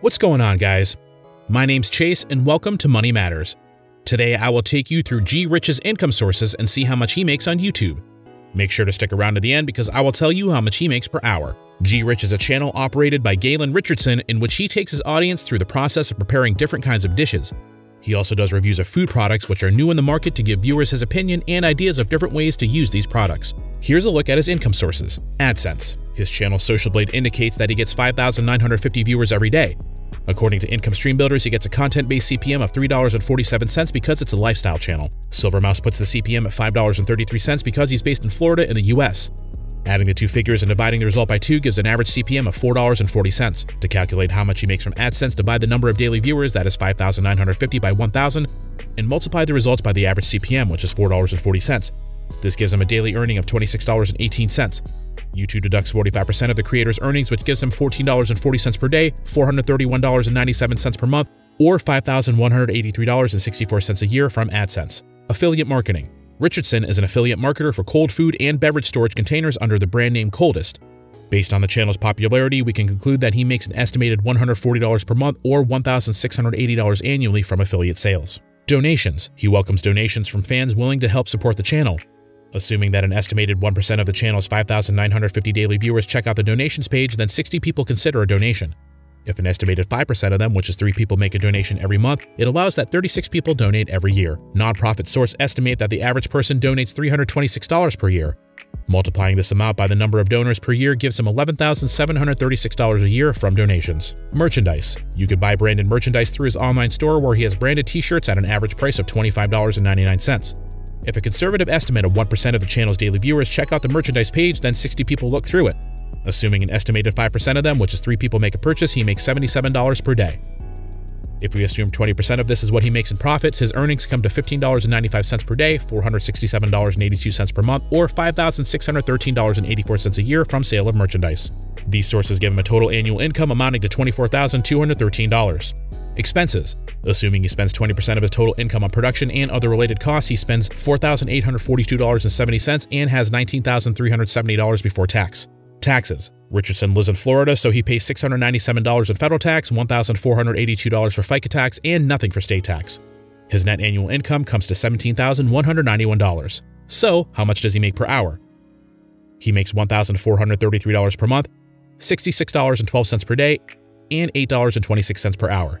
What's going on, guys? My name's Chase, and welcome to Money Matters. Today, I will take you through G Rich's income sources and see how much he makes on YouTube. Make sure to stick around to the end because I will tell you how much he makes per hour. G Rich is a channel operated by Galen Richardson in which he takes his audience through the process of preparing different kinds of dishes. He also does reviews of food products which are new in the market to give viewers his opinion and ideas of different ways to use these products. Here's a look at his income sources. AdSense. His channel Social Blade indicates that he gets 5,950 viewers every day. According to Income Stream Builders, he gets a content-based CPM of $3.47 because it's a lifestyle channel. Silvermouse puts the CPM at $5.33 because he's based in Florida in the US. Adding the two figures and dividing the result by 2 gives an average CPM of $4.40. To calculate how much he makes from AdSense, divide the number of daily viewers, that is 5,950 by 1,000, and multiply the results by the average CPM, which is $4.40. This gives him a daily earning of $26.18. YouTube deducts 45% of the creator's earnings, which gives him $14.40 per day, $431.97 per month, or $5,183.64 a year from AdSense. Affiliate Marketing Richardson is an affiliate marketer for cold food and beverage storage containers under the brand name Coldest. Based on the channel's popularity, we can conclude that he makes an estimated $140 per month or $1,680 annually from affiliate sales. Donations. He welcomes donations from fans willing to help support the channel. Assuming that an estimated 1% of the channel's 5,950 daily viewers check out the donations page, then 60 people consider a donation. If an estimated 5% of them, which is 3 people, make a donation every month, it allows that 36 people donate every year. Nonprofit source estimate that the average person donates $326 per year. Multiplying this amount by the number of donors per year gives him $11,736 a year from donations. Merchandise. You could buy branded merchandise through his online store where he has branded t-shirts at an average price of $25.99. If a conservative estimate of 1% of the channel's daily viewers check out the merchandise page, then 60 people look through it. Assuming an estimated 5% of them, which is 3 people make a purchase, he makes $77 per day. If we assume 20% of this is what he makes in profits, his earnings come to $15.95 per day, $467.82 per month, or $5,613.84 a year from sale of merchandise. These sources give him a total annual income amounting to $24,213. Expenses. Assuming he spends 20% of his total income on production and other related costs, he spends $4,842.70 and has $19,370 before tax. Taxes. Richardson lives in Florida, so he pays $697 in federal tax, $1,482 for FICA tax, and nothing for state tax. His net annual income comes to $17,191. So, how much does he make per hour? He makes $1,433 per month, $66.12 per day, and $8.26 per hour.